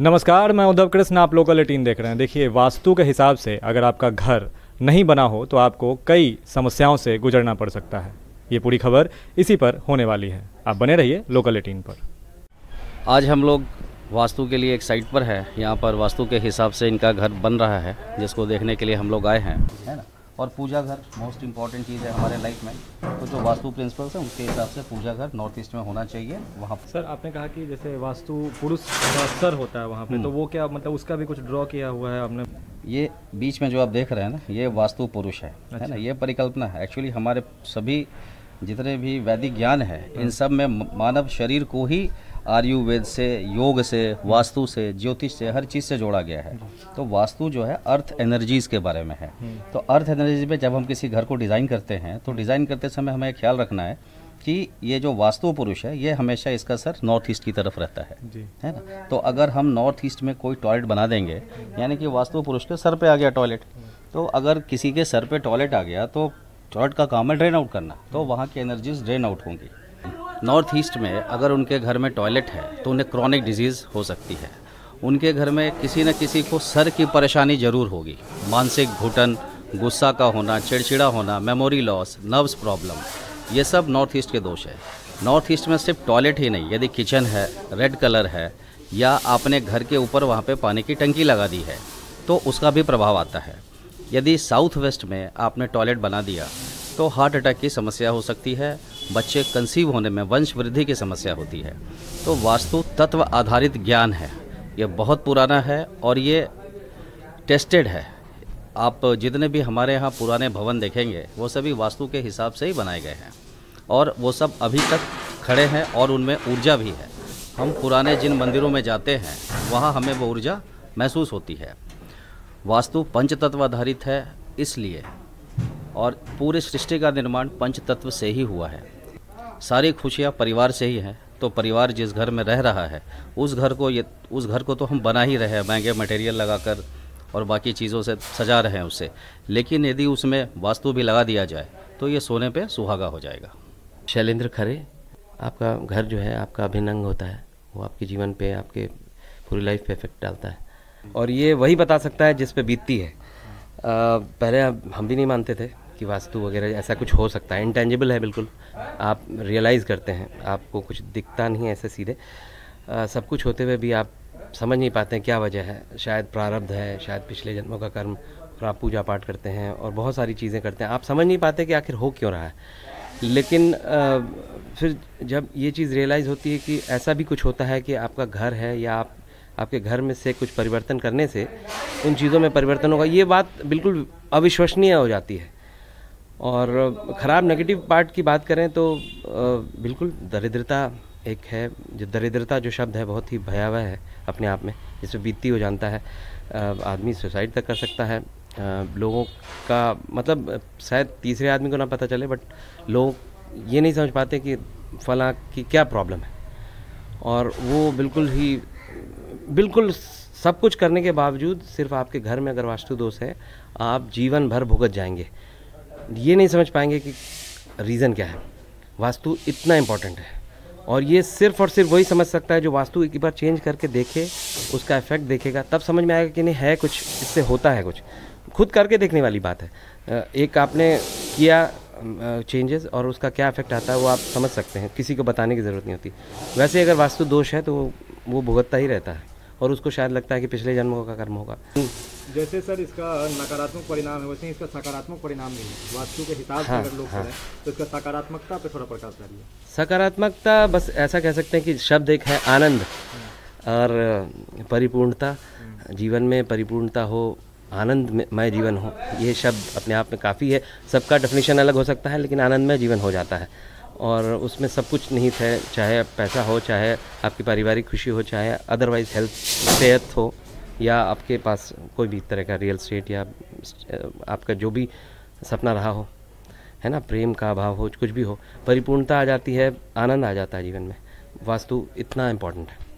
नमस्कार, मैं उद्धव कृष्ण, आप लोकल एटीन देख रहे हैं। देखिए, वास्तु के हिसाब से अगर आपका घर नहीं बना हो तो आपको कई समस्याओं से गुजरना पड़ सकता है। ये पूरी खबर इसी पर होने वाली है। आप बने रहिए लोकल एटीन पर। आज हम लोग वास्तु के लिए एक साइट पर है। यहाँ पर वास्तु के हिसाब से इनका घर बन रहा है, जिसको देखने के लिए हम लोग आए हैं। है ना? और पूजा घर मोस्ट इंपॉर्टेंट चीज़ है हमारे लाइफ में। तो जो वास्तु प्रिंसिपल्स हैं उसके हिसाब से पूजा घर नॉर्थ ईस्ट में होना चाहिए वहाँ सर आपने कहा कि जैसे वास्तु पुरुष का सर होता है वहाँ पे तो वो क्या मतलब उसका भी कुछ ड्रॉ किया हुआ है आपने? ये बीच में जो आप देख रहे हैं ना ये वास्तु पुरुष है अच्छा। है ना? ये परिकल्पना है। एक्चुअली हमारे सभी जितने भी वैदिक ज्ञान है इन सब में मानव शरीर को ही आयुर्वेद से योग से वास्तु से ज्योतिष से हर चीज़ से जोड़ा गया है। तो वास्तु जो है अर्थ एनर्जीज के बारे में है। तो अर्थ एनर्जी में जब हम किसी घर को डिज़ाइन करते हैं तो डिज़ाइन करते समय हमें ख्याल रखना है कि ये जो वास्तु पुरुष है ये हमेशा इसका सर नॉर्थ ईस्ट की तरफ़ रहता है। जी। है ना? तो अगर हम नॉर्थ ईस्ट में कोई टॉयलेट बना देंगे यानी कि वास्तु पुरुष के सर पे आ गया टॉयलेट तो अगर किसी के सर पे टॉयलेट आ गया तो टॉयलेट का काम है ड्रेन आउट करना तो वहाँ की एनर्जीज ड्रेन आउट होंगी। नॉर्थ ईस्ट में अगर उनके घर में टॉयलेट है तो उन्हें क्रॉनिक डिज़ीज़ हो सकती है। उनके घर में किसी न किसी को सर की परेशानी ज़रूर होगी। मानसिक घुटन, गुस्सा का होना, चिड़चिड़ा होना मेमोरी लॉस नर्व्स प्रॉब्लम ये सब नॉर्थ ईस्ट के दोष है। नॉर्थ ईस्ट में सिर्फ़ टॉयलेट ही नहीं, यदि किचन है, रेड कलर है, या आपने घर के ऊपर वहाँ पे पानी की टंकी लगा दी है तो उसका भी प्रभाव आता है। यदि साउथ वेस्ट में आपने टॉयलेट बना दिया तो हार्ट अटैक की समस्या हो सकती है बच्चे कंसीव होने में वंश वृद्धि की समस्या होती है। तो वास्तु तत्व आधारित ज्ञान है। ये बहुत पुराना है और ये टेस्टेड है। आप जितने भी हमारे यहाँ पुराने भवन देखेंगे, वो सभी वास्तु के हिसाब से ही बनाए गए हैं। और वो सब अभी तक खड़े हैं और उनमें ऊर्जा भी है। हम पुराने जिन मंदिरों में जाते हैं, वहाँ हमें वो ऊर्जा महसूस होती है। वास्तु पंच तत्व आधारित है इसलिए और पूरे सृष्टि का निर्माण पंच तत्व से ही हुआ है। सारी खुशियाँ परिवार से ही हैं। तो परिवार जिस घर में रह रहा है उस घर को ये उस घर को तो हम बना ही रहे हैं महँगे मटेरियल लगाकर और बाकी चीज़ों से सजा रहे हैं उसे। लेकिन यदि उसमें वास्तु भी लगा दिया जाए तो ये सोने पे सुहागा हो जाएगा। शैलेंद्र खरे आपका घर जो है आपका अभिनंग होता है। वो आपके जीवन पे आपके पूरी लाइफ पे इफ़ेक्ट डालता है। और ये वही बता सकता है जिस पे बीतती है। आ, पहले हम भी नहीं मानते थे कि वास्तु वगैरह ऐसा कुछ हो सकता है। इंटेंजिबल है बिल्कुल। आप रियलाइज़ करते हैं। आपको कुछ दिखता नहीं है ऐसे सीधे। आ, सब कुछ होते हुए भी आप समझ नहीं पाते हैं क्या वजह है। शायद प्रारब्ध है शायद पिछले जन्मों का कर्म और आप पूजा पाठ करते हैं और बहुत सारी चीज़ें करते हैं। आप समझ नहीं पाते कि आखिर हो क्यों रहा है। लेकिन आ, फिर जब ये चीज़ रियलाइज़ होती है कि ऐसा भी कुछ होता है कि आपका घर है या आप आपके घर में से कुछ परिवर्तन करने से उन चीज़ों में परिवर्तन होगा ये बात बिल्कुल अविश्वसनीय हो जाती है। और ख़राब नेगेटिव पार्ट की बात करें तो बिल्कुल दरिद्रता एक है, जो दरिद्रता जो शब्द है बहुत ही भयावह है अपने आप में जिससे बीतती हो जानता है। आदमी सुसाइड तक कर सकता है। लोगों का मतलब शायद तीसरे आदमी को ना पता चले बट लोग ये नहीं समझ पाते कि फला की क्या प्रॉब्लम है। और वो बिल्कुल ही, बिल्कुल सब कुछ करने के बावजूद सिर्फ़ आपके घर में अगर वास्तु दोष है, आप जीवन भर भुगत जाएँगे। ये नहीं समझ पाएँगे कि रीज़न क्या है। वास्तु इतना इम्पोर्टेंट है। और ये सिर्फ़ और सिर्फ़ वही समझ सकता है जो वास्तु एक बार चेंज करके देखे, उसका इफ़ेक्ट देखेगा, तब समझ में आएगा कि नहीं, है कुछ, इससे होता है कुछ। खुद करके देखने वाली बात है। एक आपने किया चेंजेस और उसका क्या इफ़ेक्ट आता है वो आप समझ सकते हैं, किसी को बताने की ज़रूरत नहीं होती। वैसे अगर वास्तु दोष है तो वो भुगतता ही रहता है। और उसको शायद लगता है कि पिछले जन्मों का कर्म होगा। जैसे सर इसका नकारात्मक परिणाम है वैसे ही इसका सकारात्मक परिणाम नहीं है। वास्तु के हिसाब से हाँ, अगर लोग हाँ। करें तो इसका सकारात्मकता पे थोड़ा प्रकाश डालिए। सकारात्मकता बस ऐसा कह सकते हैं कि शब्द एक है आनंद और परिपूर्णता। जीवन में परिपूर्णता हो आनंद आनंदमय जीवन हो ये शब्द अपने आप में काफ़ी है। सबका डेफिनेशन अलग हो सकता है लेकिन आनंदमय जीवन हो जाता है। और उसमें सब कुछ निहित है चाहे पैसा हो चाहे आपकी पारिवारिक खुशी हो चाहे अदरवाइज़ हेल्थ सेहत हो। या आपके पास कोई भी तरह का रियल स्टेट या आपका जो भी सपना रहा हो, है ना? प्रेम का अभाव हो, कुछ भी हो, परिपूर्णता आ जाती है, आनंद आ जाता है जीवन में। वास्तु इतना इम्पोर्टेंट है।